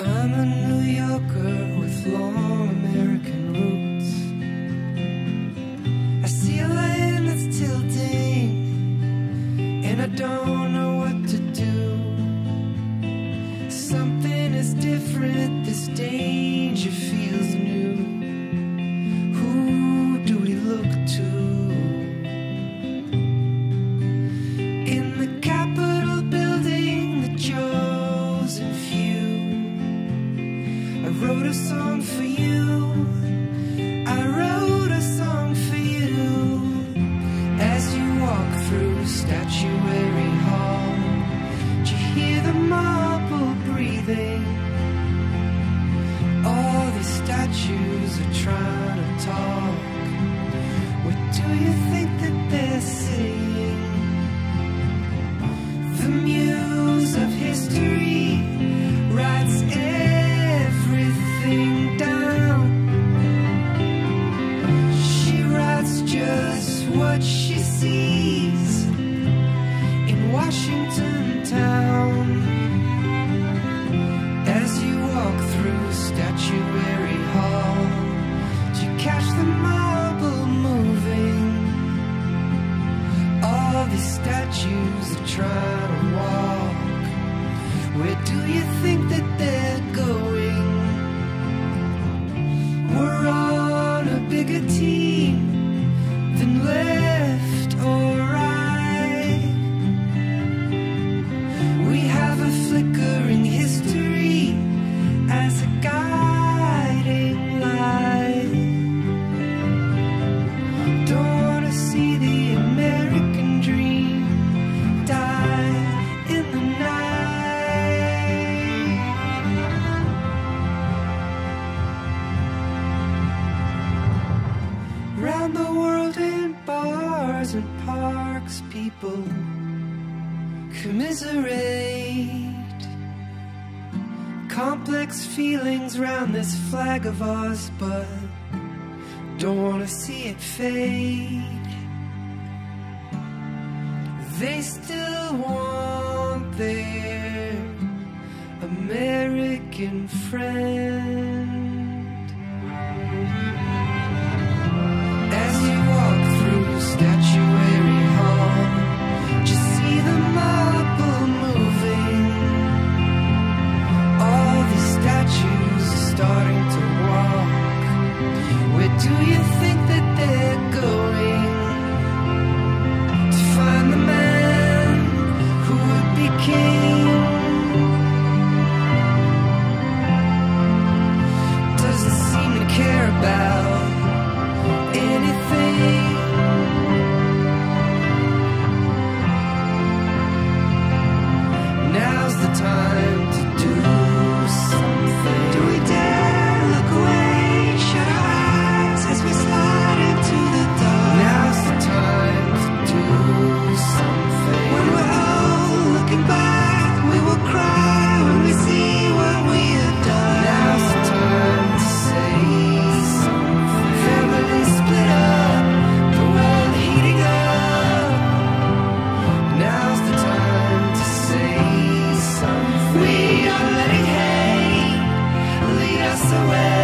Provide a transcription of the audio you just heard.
I'm a New Yorker with long American roots. I see a land that's tilting, and I don't know what to do. Something is different, this danger feels new. Wrote a song for you. I wrote a song for you. As you walk through Statuary Hall, do you hear the marble breathing? All the statues are trying to talk. What do you think that they're statues are trying to walk. Where do you think that they're going? We're on a bigger team than left or right. We have a flickering history Round the world in bars and parks, people commiserate. Complex feelings round this flag of ours, but don't wanna see it fade. They still want their American friend. pass away.